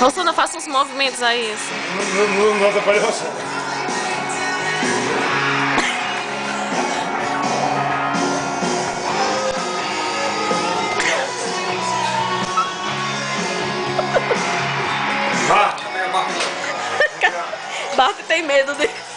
Rossana, faça uns movimentos aí. Assim. Não, não, não atrapalha você. Bart tem medo dele.